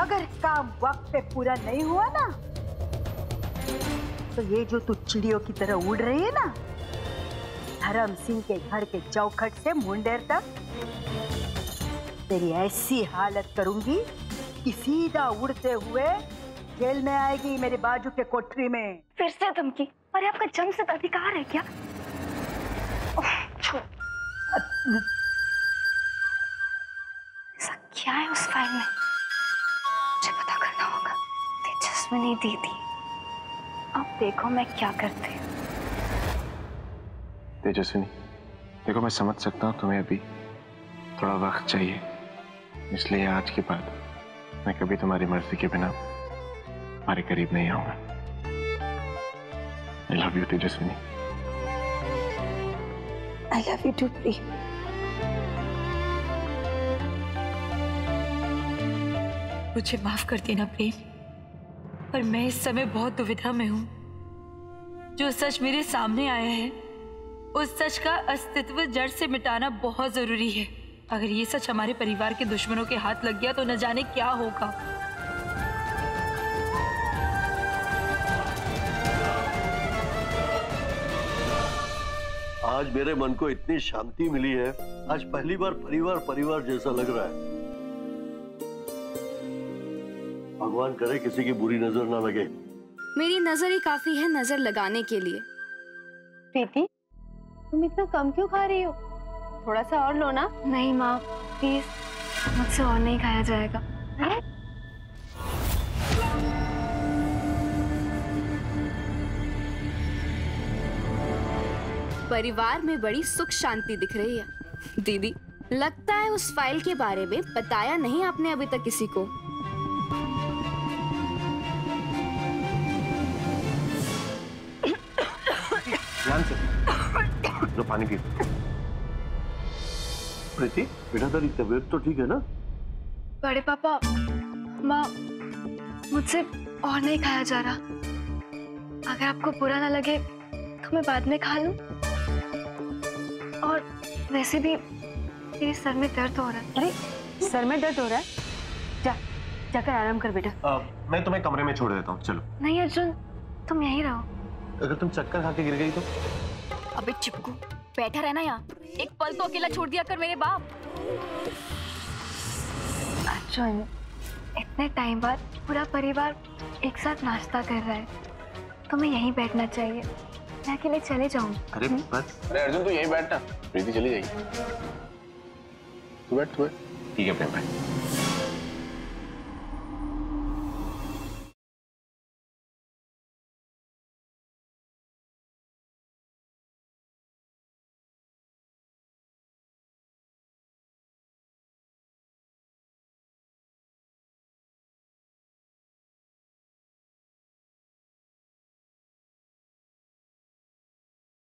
अगर काम वक्त पे पूरा नहीं हुआ ना तो ये जो तू चिड़ियों की तरह उड़ रही है ना धर्म सिंह के घर के चौखट से मुंडेर तक तेरी ऐसी हालत करूँगी कि सीधा उड़ते हुए जेल में आएगी मेरे बाजू के कोठरी में। फिर से धमकी। अरे आपका जन्म से अधिकार है क्या? ओह, तेजस्विनी दीदी। अब देखो मैं क्या करती तेजस्विनी देखो मैं समझ सकता हूँ तुम्हें अभी थोड़ा वक्त चाहिए। इसलिए आज के बाद मैं कभी तुम्हारी मर्ज़ी के बिना तुम्हारे करीब नहीं आऊँगा। I love you Tejaswini. I love you too pre मुझे माफ़ कर देना प्रेम। पर मैं इस समय बहुत दुविधा में हूँ। जो सच मेरे सामने आया है, उस सच का अस्तित्व जड़ से मिटाना बहुत ज़रूरी है। अगर ये सच हमारे परिवार के दुश्मनों के हाथ लग गया तो न जाने क्या होगा। आज मेरे मन को इतनी शांति मिली है। आज पहली बार परिवार परिवार जैसा लग रहा है। भगवान करे किसी की बुरी नज़र ना लगे। मेरी नज़र ही काफ़ी है नज़र लगाने के लिए। प्रीति तुम इतना कम क्यों खा रही हो? थोड़ा सा और लो ना। नहीं माँ प्लीज़ मुझसे और नहीं खाया जाएगा। परिवार में बड़ी सुख शांति दिख रही है। दीदी लगता है उस फ़ाइल के बारे में बताया नहीं आपने अभी तक किसी को। ध्यान से लो पानी पी प्रीति बेटा तेरी तबीयत तो ठीक है ना? बड़े पापा माँ मुझसे और नहीं खाया जा रहा। अगर आपको बुरा ना लगे तो मैं बाद में खा लूँ। और वैसे भी मेरे सर में दर्द हो रहा है। अरे सर में दर्द हो रहा है? जाकर आराम कर बेटा। आ, मैं तुम्हें कमरे में छोड़ देता हूँ। चलो। नहीं अर्जुन तुम यहीं रहो। अगर तुम चक्कर खा के गिर गई तो? अबे चिपकू बैठा रहना यहाँ। एक पल तो अकेला छोड़ दिया कर मेरे बाप। अर्जुन इतने टाइम बाद पूरा परिवार एक साथ नाश्ता कर रहा है। तुम्हें यहीं बैठना चाहिए। मैं अकेले चले जाऊँगी अरे बस। अरे अर्जुन तू यहीं बैठ ना। प्रीति चली जाएगी। तू बैठ तू बैठ। ठीक है प्रेम भाई